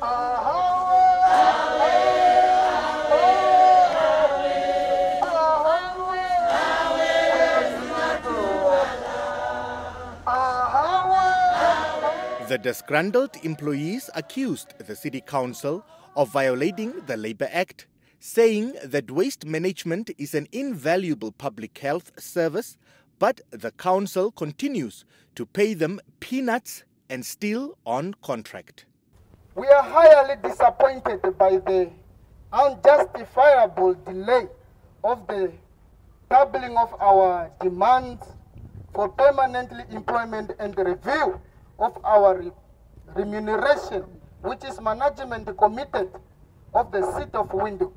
The disgruntled employees accused the City Council of violating the Labour Act, saying that waste management is an invaluable public health service, but the council continues to pay them peanuts and still on contract. We are highly disappointed by the unjustifiable delay of the doubling of our demands for permanently employment and review of our re remuneration, which is management committed of the City of Windhoek,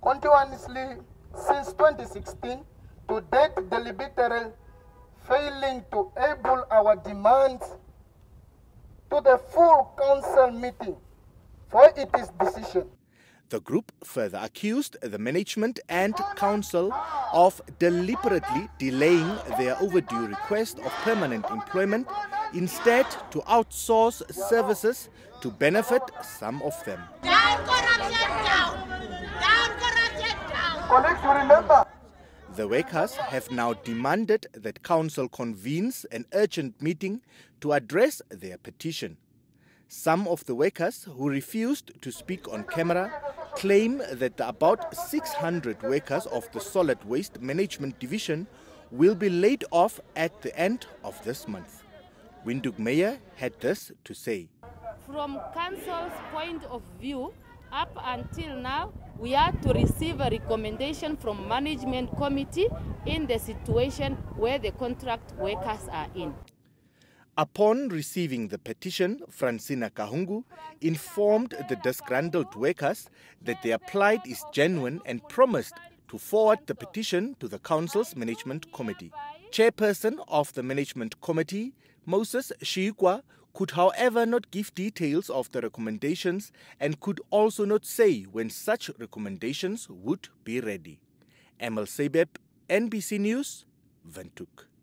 continuously since 2016 to date deliberately failing to able our demands to the full council meeting for its decision. The group further accused the management and council of deliberately delaying their overdue request of permanent employment, instead to outsource services to benefit some of them. Down corruption, down! Down corruption, down! Colleagues, you remember The workers have now demanded that council convenes an urgent meeting to address their petition. Some of the workers who refused to speak on camera claim that about 600 workers of the Solid Waste Management Division will be laid off at the end of this month. Windhoek Mayor had this to say. From Council's point of view, up until now, we are to receive a recommendation from Management Committee in the situation where the contract workers are in. Upon receiving the petition, Francina Kahungu informed the disgruntled workers that their plight is genuine and promised to forward the petition to the Council's Management Committee. Chairperson of the Management Committee, Moses Shiikwa, could however not give details of the recommendations and could also not say when such recommendations would be ready. Emil Sebeb, NBC News, Windhoek.